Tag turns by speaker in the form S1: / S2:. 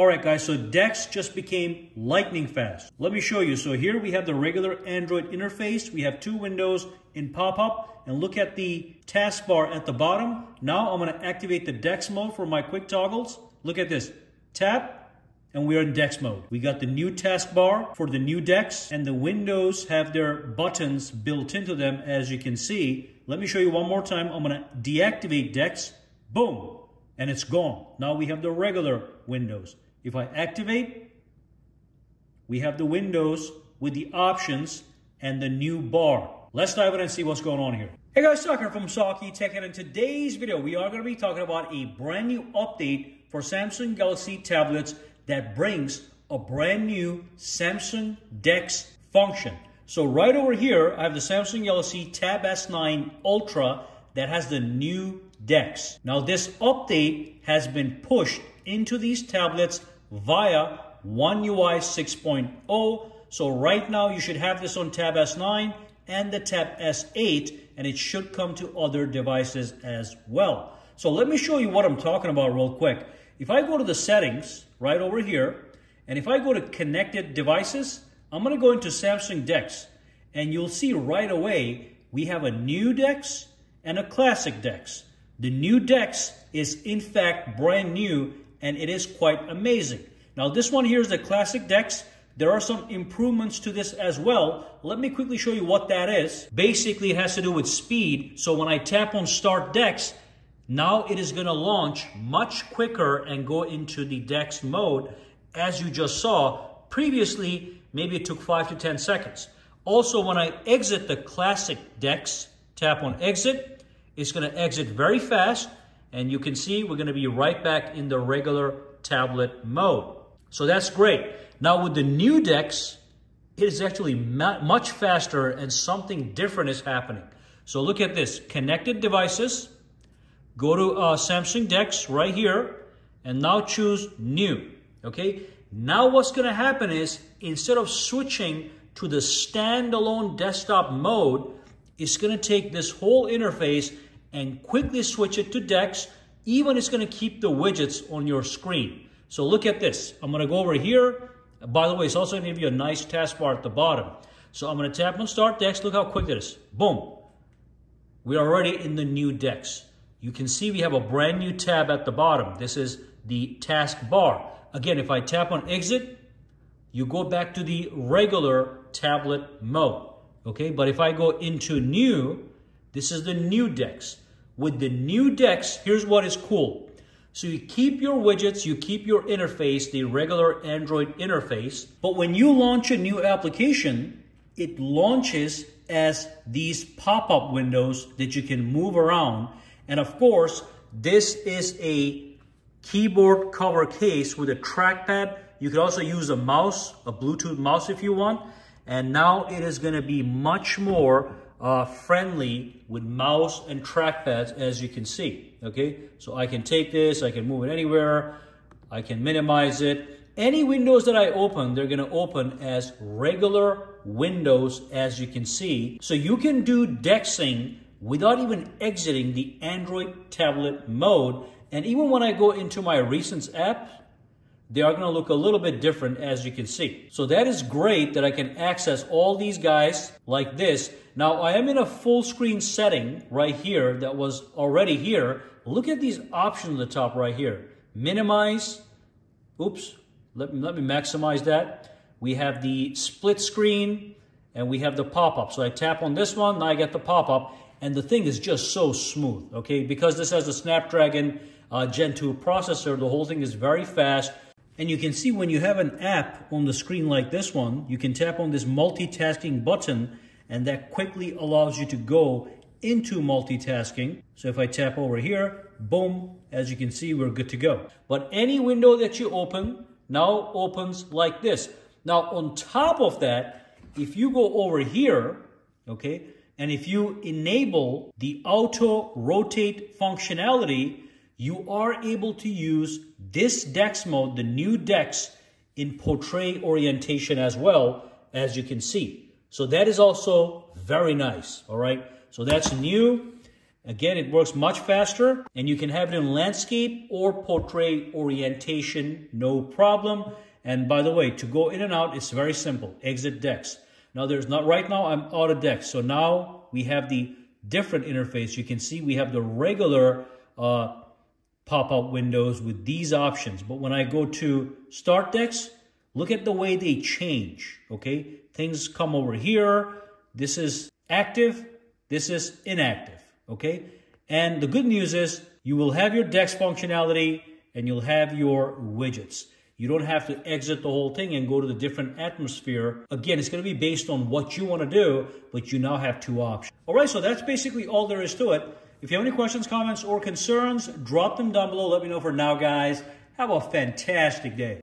S1: All right, guys, so DeX just became lightning fast. Let me show you. So here we have the regular Android interface. We have two windows in pop-up. And look at the taskbar at the bottom. Now I'm going to activate the DeX mode for my quick toggles. Look at this. Tap, and we are in DeX mode. We got the new taskbar for the new DeX, and the windows have their buttons built into them, as you can see. Let me show you one more time. I'm going to deactivate DeX. Boom, and it's gone. Now we have the regular windows. If I activate, we have the windows with the options and the new bar. Let's dive in and see what's going on here. Hey guys, Tucker from Saki Tech and in today's video we are going to be talking about a brand new update for Samsung Galaxy tablets that brings a brand new Samsung DeX function. So right over here I have the Samsung Galaxy Tab S9 Ultra that has the new DeX. Now this update has been pushed into these tablets via One UI 6.0. So right now you should have this on Tab S9 and the Tab S8 and it should come to other devices as well. So let me show you what I'm talking about real quick. If I go to the settings right over here and if I go to connected devices, I'm going to go into Samsung DeX and you'll see right away we have a new DeX and a classic DeX. The new DeX is in fact brand new and it is quite amazing. Now this one here is the classic DeX. There are some improvements to this as well. Let me quickly show you what that is. Basically, it has to do with speed. So when I tap on Start DeX, now it is going to launch much quicker and go into the DeX mode. As you just saw, previously, maybe it took 5 to 10 seconds. Also, when I exit the classic DeX, tap on Exit, it's going to exit very fast. And you can see we're going to be right back in the regular tablet mode. So that's great. Now with the new DeX, it is actually much faster and something different is happening. So look at this, connected devices, go to uh, Samsung DeX right here, and now choose new, okay? Now what's gonna happen is, instead of switching to the standalone desktop mode, it's gonna take this whole interface and quickly switch it to DeX. Even it's going to keep the widgets on your screen. So look at this. I'm going to go over here. By the way, it's also to give you a nice taskbar at the bottom. So I'm going to tap on Start DeX. Look how quick it is. Boom. We're already in the new DeX. You can see we have a brand new tab at the bottom. This is the taskbar. Again, if I tap on Exit, you go back to the regular tablet mode. Okay, but if I go into New, this is the new DeX. With the new DeX, here's what is cool. So you keep your widgets, you keep your interface, the regular Android interface, but when you launch a new application, it launches as these pop-up windows that you can move around. And of course, this is a keyboard cover case with a trackpad. You could also use a mouse, a Bluetooth mouse if you want. And now it is gonna be much more uh, friendly with mouse and trackpads as you can see, okay? So I can take this, I can move it anywhere, I can minimize it. Any windows that I open, they're gonna open as regular windows as you can see. So you can do DeXing without even exiting the Android tablet mode. And even when I go into my Recents app, they are going to look a little bit different as you can see. So that is great that I can access all these guys like this. Now I am in a full screen setting right here that was already here. Look at these options at the top right here. Minimize. Oops. Let me, let me maximize that. We have the split screen and we have the pop-up. So I tap on this one, now I get the pop-up. And the thing is just so smooth, okay? Because this has a Snapdragon uh, Gen 2 processor, the whole thing is very fast. And you can see when you have an app on the screen like this one, you can tap on this multitasking button and that quickly allows you to go into multitasking. So if I tap over here, boom, as you can see, we're good to go. But any window that you open now opens like this. Now on top of that, if you go over here, okay, and if you enable the auto rotate functionality, you are able to use this DeX mode, the new DeX, in portrait orientation as well, as you can see. So that is also very nice, all right? So that's new. Again, it works much faster and you can have it in landscape or portrait orientation, no problem. And by the way, to go in and out, it's very simple. Exit DeX. Now there's not, right now I'm out of DeX. So now we have the different interface. You can see we have the regular uh, pop-up windows with these options. But when I go to Start DeX, look at the way they change, okay? Things come over here. This is active. This is inactive, okay? And the good news is you will have your DeX functionality and you'll have your widgets. You don't have to exit the whole thing and go to the different atmosphere. Again, it's going to be based on what you want to do, but you now have two options. All right, so that's basically all there is to it. If you have any questions, comments, or concerns, drop them down below. Let me know for now, guys. Have a fantastic day.